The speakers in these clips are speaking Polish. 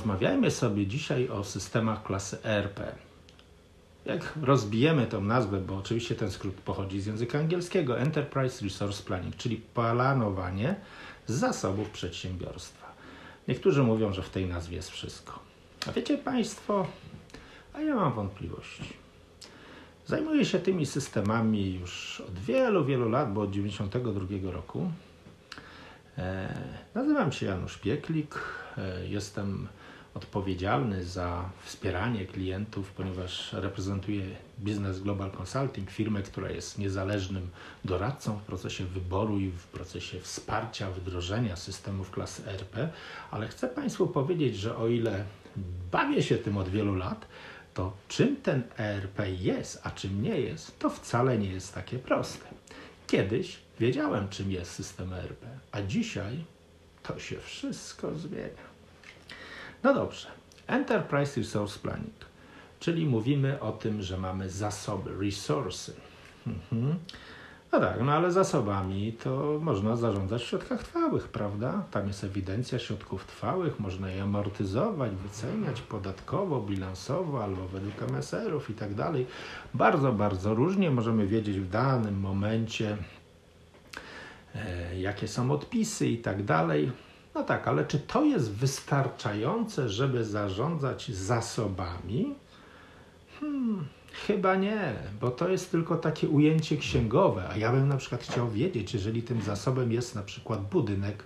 porozmawiajmy sobie dzisiaj o systemach klasy ERP. Jak rozbijemy tą nazwę, bo oczywiście ten skrót pochodzi z języka angielskiego, Enterprise Resource Planning, czyli planowanie zasobów przedsiębiorstwa. Niektórzy mówią, że w tej nazwie jest wszystko. A wiecie Państwo, a ja mam wątpliwości. Zajmuję się tymi systemami już od wielu, wielu lat, bo od 1992 roku. E, nazywam się Janusz Pieklik. E, jestem odpowiedzialny za wspieranie klientów, ponieważ reprezentuję Business Global Consulting, firmę, która jest niezależnym doradcą w procesie wyboru i w procesie wsparcia wdrożenia systemów klasy ERP, ale chcę Państwu powiedzieć, że o ile bawię się tym od wielu lat, to czym ten ERP jest, a czym nie jest, to wcale nie jest takie proste. Kiedyś wiedziałem, czym jest system ERP, a dzisiaj to się wszystko zmienia. No dobrze, Enterprise Resource Planning, czyli mówimy o tym, że mamy zasoby, resources. Mhm. No tak, no ale zasobami to można zarządzać w środkach trwałych, prawda? Tam jest ewidencja środków trwałych, można je amortyzować, wyceniać podatkowo, bilansowo albo według MSR-ów i tak dalej. Bardzo, bardzo różnie możemy wiedzieć w danym momencie, e, jakie są odpisy i tak dalej. No tak, ale czy to jest wystarczające, żeby zarządzać zasobami? Hmm, chyba nie, bo to jest tylko takie ujęcie księgowe, a ja bym na przykład chciał wiedzieć, jeżeli tym zasobem jest na przykład budynek,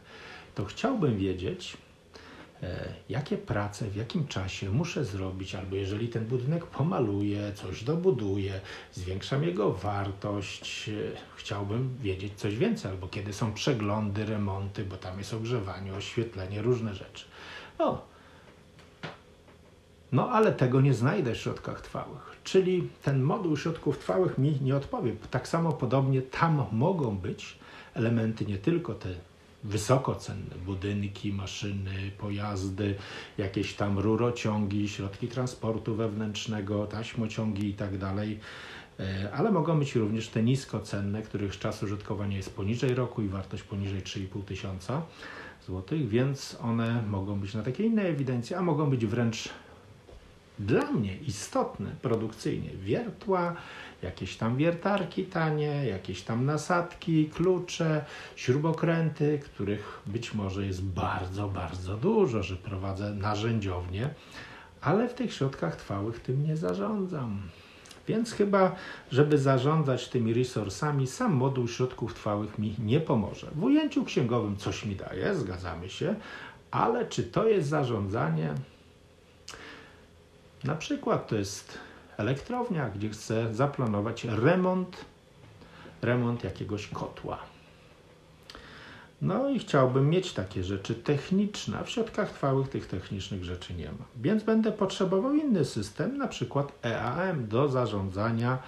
to chciałbym wiedzieć, jakie prace, w jakim czasie muszę zrobić, albo jeżeli ten budynek pomaluję, coś dobuduję, zwiększam jego wartość, e, chciałbym wiedzieć coś więcej, albo kiedy są przeglądy, remonty, bo tam jest ogrzewanie, oświetlenie, różne rzeczy. No, no ale tego nie znajdę w środkach trwałych. Czyli ten moduł środków trwałych mi nie odpowie. Tak samo podobnie tam mogą być elementy nie tylko te wysoko cenne budynki, maszyny, pojazdy, jakieś tam rurociągi, środki transportu wewnętrznego, taśmociągi i tak. E, ale mogą być również te nisko cenne, których czas użytkowania jest poniżej roku i wartość poniżej 3,5 tysiąca złotych, więc one mogą być na takiej innej ewidencji, a mogą być wręcz dla mnie istotne produkcyjnie. Wiertła, jakieś tam wiertarki tanie, jakieś tam nasadki, klucze, śrubokręty, których być może jest bardzo, bardzo dużo, że prowadzę narzędziownie, ale w tych środkach trwałych tym nie zarządzam. Więc chyba, żeby zarządzać tymi resursami, sam moduł środków trwałych mi nie pomoże. W ujęciu księgowym coś mi daje, zgadzamy się, ale czy to jest zarządzanie? Na przykład to jest elektrownia, gdzie chcę zaplanować remont, remont jakiegoś kotła. No i chciałbym mieć takie rzeczy techniczne, a w środkach trwałych tych technicznych rzeczy nie ma. Więc będę potrzebował inny system, na przykład EAM do zarządzania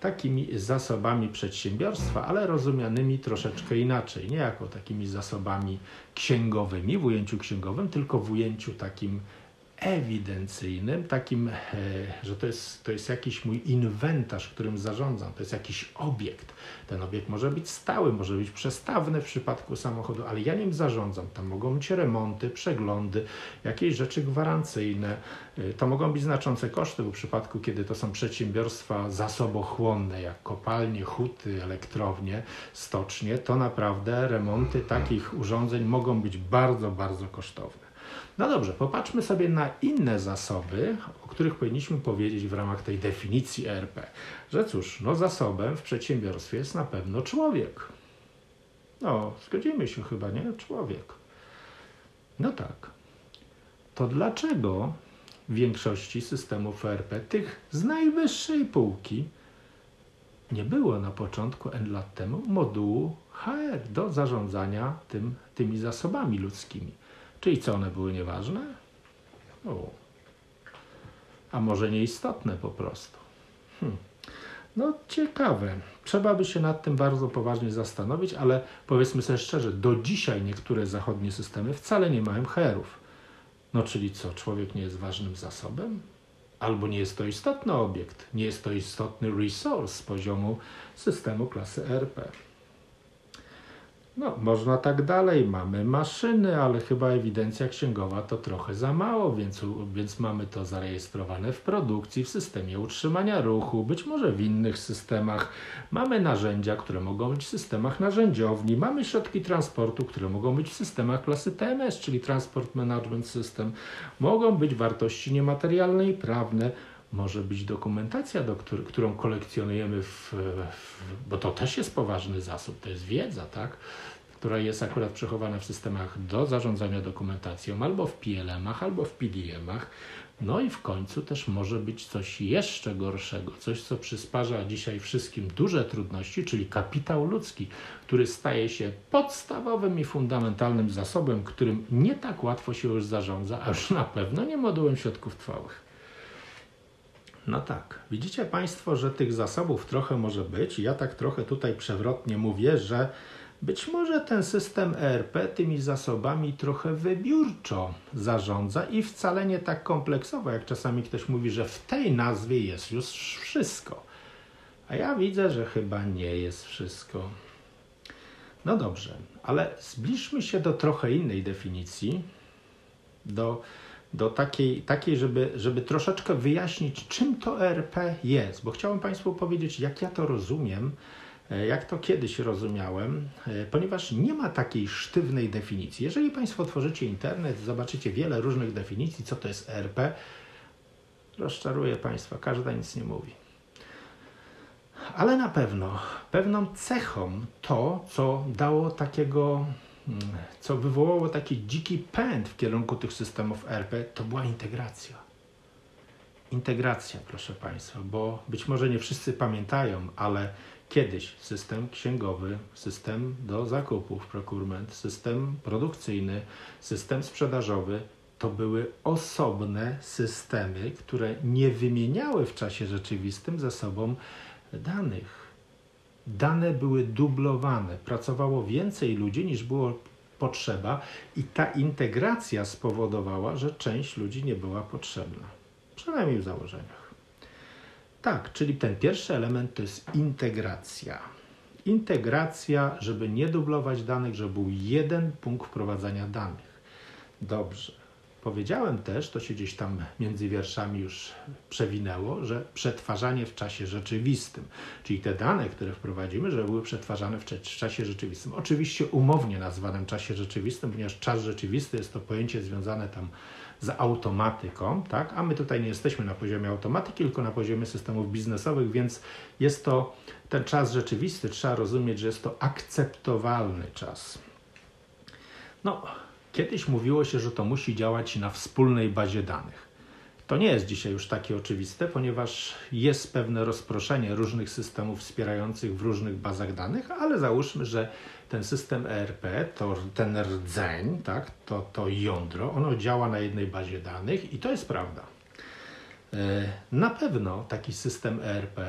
takimi zasobami przedsiębiorstwa, ale rozumianymi troszeczkę inaczej. Nie jako takimi zasobami księgowymi w ujęciu księgowym, tylko w ujęciu takim ewidencyjnym, takim, e, że to jest, to jest jakiś mój inwentarz, którym zarządzam, to jest jakiś obiekt. Ten obiekt może być stały, może być przestawny w przypadku samochodu, ale ja nim zarządzam. Tam mogą być remonty, przeglądy, jakieś rzeczy gwarancyjne. E, to mogą być znaczące koszty, bo w przypadku, kiedy to są przedsiębiorstwa zasobochłonne, jak kopalnie, huty, elektrownie, stocznie, to naprawdę remonty takich urządzeń mogą być bardzo, bardzo kosztowne. No dobrze, popatrzmy sobie na inne zasoby, o których powinniśmy powiedzieć w ramach tej definicji ERP. Że cóż, no zasobem w przedsiębiorstwie jest na pewno człowiek. No, zgodzimy się chyba, nie? Człowiek. No tak. To dlaczego w większości systemów ERP, tych z najwyższej półki, nie było na początku N lat temu modułu HR do zarządzania tym, tymi zasobami ludzkimi? Czyli co, one były nieważne? O. A może nieistotne po prostu? Hm. No ciekawe. Trzeba by się nad tym bardzo poważnie zastanowić, ale powiedzmy sobie szczerze, do dzisiaj niektóre zachodnie systemy wcale nie mają HR-ów. No czyli co, człowiek nie jest ważnym zasobem? Albo nie jest to istotny obiekt, nie jest to istotny resource z poziomu systemu klasy RP. No, można tak dalej. Mamy maszyny, ale chyba ewidencja księgowa to trochę za mało, więc, więc mamy to zarejestrowane w produkcji, w systemie utrzymania ruchu, być może w innych systemach. Mamy narzędzia, które mogą być w systemach narzędziowni. Mamy środki transportu, które mogą być w systemach klasy TMS, czyli Transport Management System. Mogą być wartości niematerialne i prawne może być dokumentacja, do którą kolekcjonujemy, w, w, bo to też jest poważny zasób, to jest wiedza, tak? która jest akurat przechowana w systemach do zarządzania dokumentacją, albo w PLM-ach, albo w PDM-ach. No i w końcu też może być coś jeszcze gorszego, coś, co przysparza dzisiaj wszystkim duże trudności, czyli kapitał ludzki, który staje się podstawowym i fundamentalnym zasobem, którym nie tak łatwo się już zarządza, a już na pewno nie modułem środków trwałych. No tak, widzicie Państwo, że tych zasobów trochę może być. Ja tak trochę tutaj przewrotnie mówię, że być może ten system ERP tymi zasobami trochę wybiórczo zarządza i wcale nie tak kompleksowo, jak czasami ktoś mówi, że w tej nazwie jest już wszystko. A ja widzę, że chyba nie jest wszystko. No dobrze, ale zbliżmy się do trochę innej definicji, do do takiej, takiej żeby, żeby troszeczkę wyjaśnić, czym to ERP jest, bo chciałem Państwu powiedzieć, jak ja to rozumiem, e, jak to kiedyś rozumiałem, e, ponieważ nie ma takiej sztywnej definicji. Jeżeli Państwo otworzycie internet, zobaczycie wiele różnych definicji, co to jest ERP, rozczaruję Państwa, każda nic nie mówi. Ale na pewno pewną cechą to, co dało takiego co wywołało taki dziki pęd w kierunku tych systemów ERP, to była integracja. Integracja, proszę Państwa, bo być może nie wszyscy pamiętają, ale kiedyś system księgowy, system do zakupów, procurement, system produkcyjny, system sprzedażowy to były osobne systemy, które nie wymieniały w czasie rzeczywistym ze sobą danych dane były dublowane, pracowało więcej ludzi niż było potrzeba i ta integracja spowodowała, że część ludzi nie była potrzebna. Przynajmniej w założeniach. Tak, czyli ten pierwszy element to jest integracja. Integracja, żeby nie dublować danych, żeby był jeden punkt wprowadzania danych. Dobrze. Powiedziałem też, to się gdzieś tam między wierszami już przewinęło, że przetwarzanie w czasie rzeczywistym, czyli te dane, które wprowadzimy, żeby były przetwarzane w czasie rzeczywistym. Oczywiście umownie nazwanym czasie rzeczywistym, ponieważ czas rzeczywisty jest to pojęcie związane tam z automatyką, tak? a my tutaj nie jesteśmy na poziomie automatyki, tylko na poziomie systemów biznesowych, więc jest to ten czas rzeczywisty, trzeba rozumieć, że jest to akceptowalny czas. No, Kiedyś mówiło się, że to musi działać na wspólnej bazie danych. To nie jest dzisiaj już takie oczywiste, ponieważ jest pewne rozproszenie różnych systemów wspierających w różnych bazach danych, ale załóżmy, że ten system ERP, to, ten rdzeń, tak, to, to jądro, ono działa na jednej bazie danych i to jest prawda. E, na pewno taki system ERP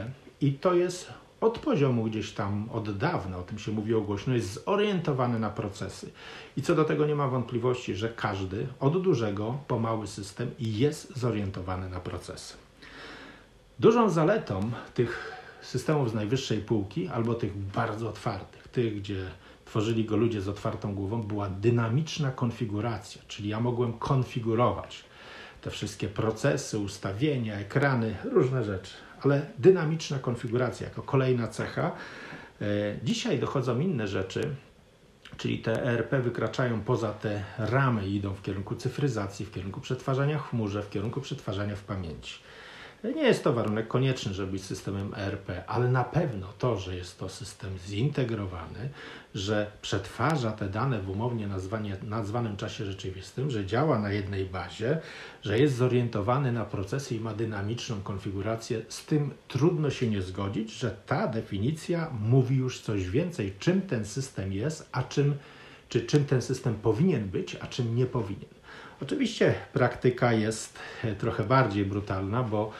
i to jest od poziomu gdzieś tam od dawna, o tym się mówiło głośno, jest zorientowany na procesy. I co do tego nie ma wątpliwości, że każdy, od dużego po mały system, jest zorientowany na procesy. Dużą zaletą tych systemów z najwyższej półki, albo tych bardzo otwartych, tych, gdzie tworzyli go ludzie z otwartą głową, była dynamiczna konfiguracja, czyli ja mogłem konfigurować te wszystkie procesy, ustawienia, ekrany, różne rzeczy ale dynamiczna konfiguracja jako kolejna cecha. E, dzisiaj dochodzą inne rzeczy, czyli te ERP wykraczają poza te ramy i idą w kierunku cyfryzacji, w kierunku przetwarzania w chmurze, w kierunku przetwarzania w pamięci. Nie jest to warunek konieczny, żeby być systemem ERP, ale na pewno to, że jest to system zintegrowany, że przetwarza te dane w umownie nazwanie, nazwanym czasie rzeczywistym, że działa na jednej bazie, że jest zorientowany na procesy i ma dynamiczną konfigurację, z tym trudno się nie zgodzić, że ta definicja mówi już coś więcej, czym ten system jest, a czym, czy czym ten system powinien być, a czym nie powinien. Oczywiście praktyka jest e, trochę bardziej brutalna, bo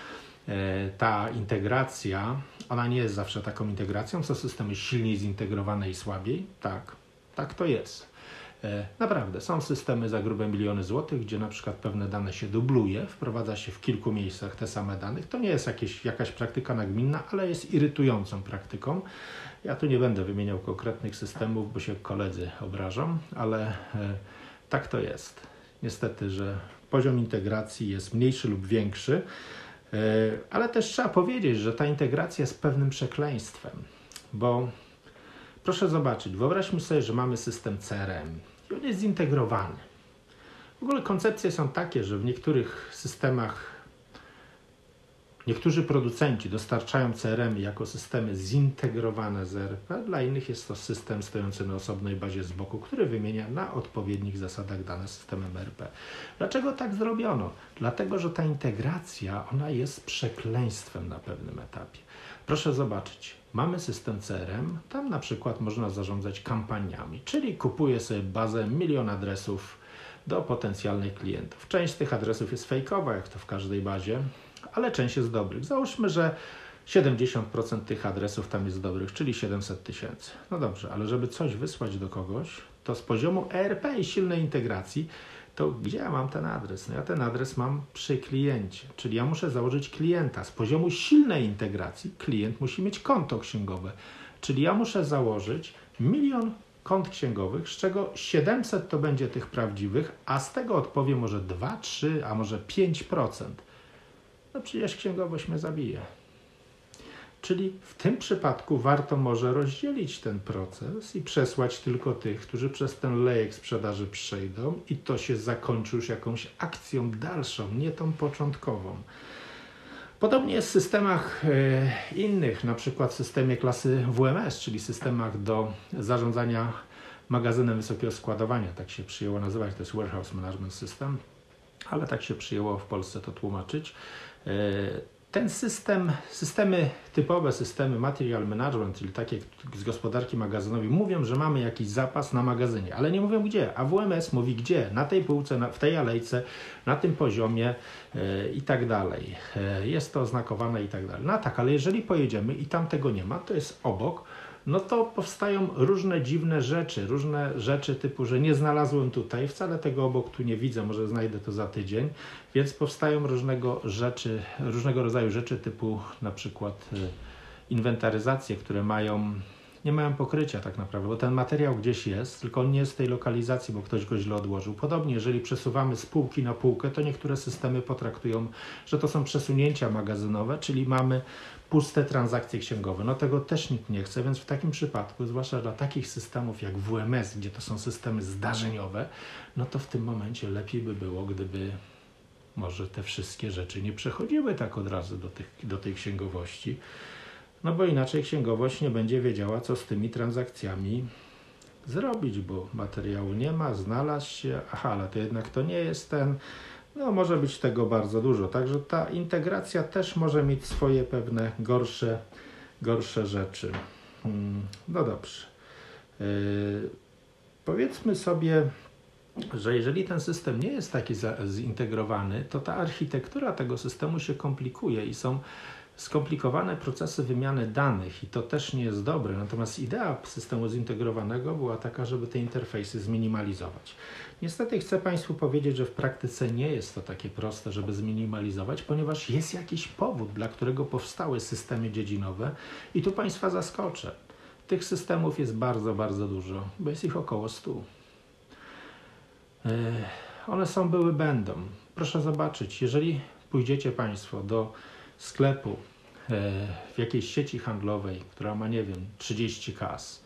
e, ta integracja, ona nie jest zawsze taką integracją. Są systemy silniej zintegrowane i słabiej. Tak, tak to jest. E, naprawdę, są systemy za grube miliony złotych, gdzie na przykład pewne dane się dubluje, wprowadza się w kilku miejscach te same dane. To nie jest jakieś, jakaś praktyka nagminna, ale jest irytującą praktyką. Ja tu nie będę wymieniał konkretnych systemów, bo się koledzy obrażą, ale e, tak to jest. Niestety, że poziom integracji jest mniejszy lub większy, e, ale też trzeba powiedzieć, że ta integracja jest pewnym przekleństwem, bo Proszę zobaczyć, wyobraźmy sobie, że mamy system CRM i on jest zintegrowany. W ogóle koncepcje są takie, że w niektórych systemach niektórzy producenci dostarczają CRM jako systemy zintegrowane z ERP, dla innych jest to system stojący na osobnej bazie z boku, który wymienia na odpowiednich zasadach dane systemem ERP. Dlaczego tak zrobiono? Dlatego, że ta integracja ona jest przekleństwem na pewnym etapie. Proszę zobaczyć, mamy system CRM, tam na przykład można zarządzać kampaniami, czyli kupuję sobie bazę milion adresów do potencjalnych klientów. Część z tych adresów jest fejkowa, jak to w każdej bazie, ale część jest dobrych. Załóżmy, że 70% tych adresów tam jest dobrych, czyli 700 tysięcy. No dobrze, ale żeby coś wysłać do kogoś, to z poziomu ERP i silnej integracji to gdzie ja mam ten adres? No ja ten adres mam przy kliencie, czyli ja muszę założyć klienta. Z poziomu silnej integracji klient musi mieć konto księgowe, czyli ja muszę założyć milion kont księgowych, z czego 700 to będzie tych prawdziwych, a z tego odpowie może 2, 3, a może 5%. No przecież księgowość mnie zabije. Czyli w tym przypadku warto może rozdzielić ten proces i przesłać tylko tych, którzy przez ten lejek sprzedaży przejdą i to się zakończy już jakąś akcją dalszą, nie tą początkową. Podobnie jest w systemach e, innych, na przykład w systemie klasy WMS, czyli systemach do zarządzania magazynem wysokiego składowania, tak się przyjęło nazywać, to jest Warehouse Management System, ale tak się przyjęło w Polsce to tłumaczyć. E, ten system, systemy typowe, systemy material management, czyli takie z gospodarki magazynowej, mówią, że mamy jakiś zapas na magazynie, ale nie mówią gdzie. A WMS mówi gdzie, na tej półce, na, w tej alejce, na tym poziomie e, i tak dalej. E, jest to oznakowane i tak dalej. No tak, ale jeżeli pojedziemy i tam tego nie ma, to jest obok, no to powstają różne dziwne rzeczy, różne rzeczy typu, że nie znalazłem tutaj, wcale tego obok tu nie widzę, może znajdę to za tydzień, więc powstają różnego rzeczy, różnego rodzaju rzeczy typu na przykład y, inwentaryzacje, które mają nie mają pokrycia tak naprawdę, bo ten materiał gdzieś jest, tylko on nie jest w tej lokalizacji, bo ktoś go źle odłożył. Podobnie, jeżeli przesuwamy z półki na półkę, to niektóre systemy potraktują, że to są przesunięcia magazynowe, czyli mamy puste transakcje księgowe. No tego też nikt nie chce, więc w takim przypadku, zwłaszcza dla takich systemów jak WMS, gdzie to są systemy zdarzeniowe, no to w tym momencie lepiej by było, gdyby może te wszystkie rzeczy nie przechodziły tak od razu do, tych, do tej księgowości, no bo inaczej księgowość nie będzie wiedziała, co z tymi transakcjami zrobić, bo materiału nie ma, znalazł się, aha, ale to jednak to nie jest ten, no może być tego bardzo dużo. Także ta integracja też może mieć swoje pewne gorsze, gorsze rzeczy. Hmm, no dobrze. Yy, powiedzmy sobie, że jeżeli ten system nie jest taki zintegrowany, to ta architektura tego systemu się komplikuje i są skomplikowane procesy wymiany danych i to też nie jest dobre. Natomiast idea systemu zintegrowanego była taka, żeby te interfejsy zminimalizować. Niestety chcę Państwu powiedzieć, że w praktyce nie jest to takie proste, żeby zminimalizować, ponieważ jest jakiś powód, dla którego powstały systemy dziedzinowe i tu Państwa zaskoczę. Tych systemów jest bardzo, bardzo dużo, bo jest ich około 100. E, one są, były, będą. Proszę zobaczyć, jeżeli pójdziecie Państwo do sklepu e, w jakiejś sieci handlowej, która ma, nie wiem, 30 kas,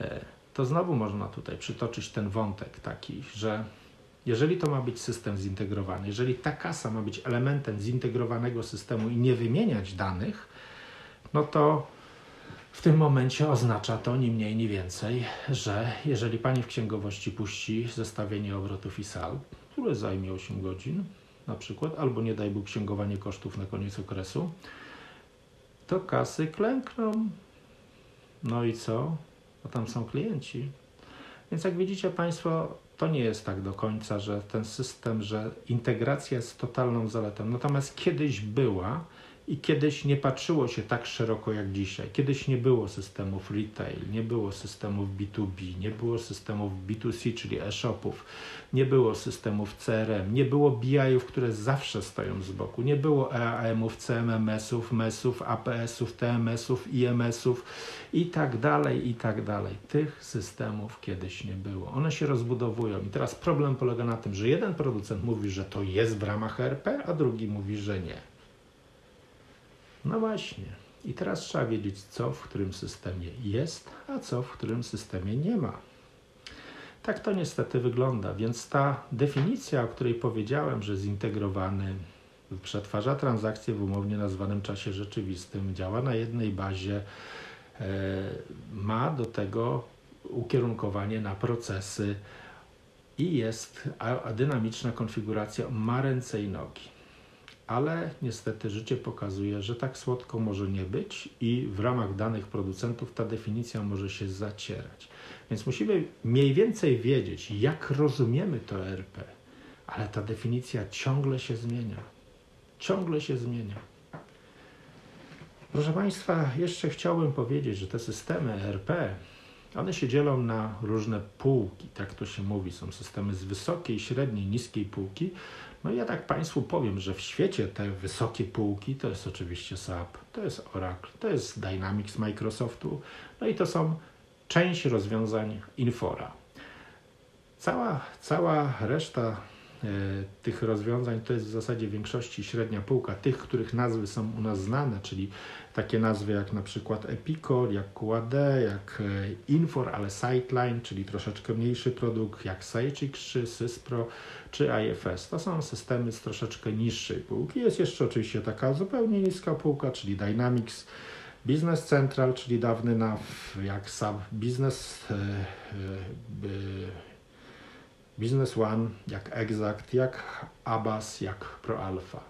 e, to znowu można tutaj przytoczyć ten wątek taki, że jeżeli to ma być system zintegrowany, jeżeli ta kasa ma być elementem zintegrowanego systemu i nie wymieniać danych, no to w tym momencie oznacza to ni mniej, ni więcej, że jeżeli pani w księgowości puści zestawienie obrotów i sal, które zajmie 8 godzin, na przykład, albo nie daj Bóg księgowanie kosztów na koniec okresu, to kasy klękną. No i co? Bo tam są klienci. Więc jak widzicie Państwo, to nie jest tak do końca, że ten system, że integracja jest totalną zaletą. Natomiast kiedyś była I kiedyś nie patrzyło się tak szeroko jak dzisiaj. Kiedyś nie było systemów retail, nie było systemów B2B, nie było systemów B2C, czyli e-shopów, nie było systemów CRM, nie było BI-ów, które zawsze stoją z boku, nie było EAM-ów, CMMS-ów, MES-ów, APS-ów, TMS-ów, IMS-ów i tak dalej, i tak dalej. Tych systemów kiedyś nie było. One się rozbudowują i teraz problem polega na tym, że jeden producent mówi, że to jest w ramach ERP, a drugi mówi, że nie. No właśnie. I teraz trzeba wiedzieć, co w którym systemie jest, a co w którym systemie nie ma. Tak to niestety wygląda, więc ta definicja, o której powiedziałem, że zintegrowany przetwarza transakcje w umownie nazwanym czasie rzeczywistym, działa na jednej bazie, e, ma do tego ukierunkowanie na procesy i jest, dynamiczna konfiguracja ma ręce i nogi ale niestety życie pokazuje, że tak słodko może nie być i w ramach danych producentów ta definicja może się zacierać. Więc musimy mniej więcej wiedzieć, jak rozumiemy to ERP, ale ta definicja ciągle się zmienia. Ciągle się zmienia. Proszę Państwa, jeszcze chciałbym powiedzieć, że te systemy ERP, one się dzielą na różne półki, tak to się mówi. Są systemy z wysokiej, średniej, niskiej półki, no ja tak Państwu powiem, że w świecie te wysokie półki to jest oczywiście SAP, to jest Oracle, to jest Dynamics Microsoftu, no i to są część rozwiązań Infora. Cała, cała reszta tych rozwiązań to jest w zasadzie w większości średnia półka tych, których nazwy są u nas znane, czyli takie nazwy jak na przykład Epicor, jak QAD, jak e, Infor, ale Sightline, czyli troszeczkę mniejszy produkt, jak Sage X3, Syspro czy IFS. To są systemy z troszeczkę niższej półki. Jest jeszcze oczywiście taka zupełnie niska półka, czyli Dynamics, Business Central, czyli dawny NAV, jak SAP Business, e, Business One, jak Exact, jak Abbas, jak ProAlpha.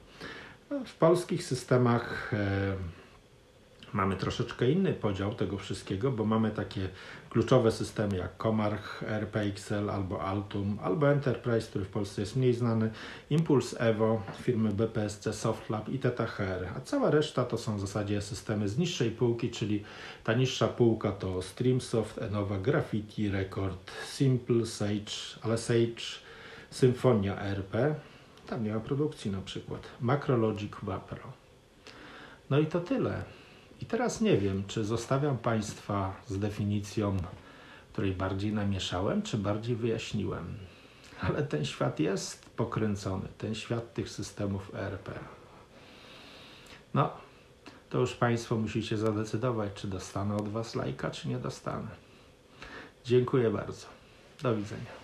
W polskich systemach e, mamy troszeczkę inny podział tego wszystkiego, bo mamy takie kluczowe systemy jak Comarch, RPXL albo Altum, albo Enterprise, który w Polsce jest mniej znany, Impulse Evo firmy BPSC, Softlab i TetaHR, a cała reszta to są w zasadzie systemy z niższej półki, czyli ta niższa półka to Streamsoft, Enova, Graffiti, Record, Simple, Sage, ale Sage, Symphonia RP, tam nie ma produkcji na przykład, Macrologic, Vapro. No i to tyle. I teraz nie wiem, czy zostawiam Państwa z definicją, której bardziej namieszałem, czy bardziej wyjaśniłem. Ale ten świat jest pokręcony, ten świat tych systemów ERP. No, to już Państwo musicie zadecydować, czy dostanę od Was lajka, czy nie dostanę. Dziękuję bardzo. Do widzenia.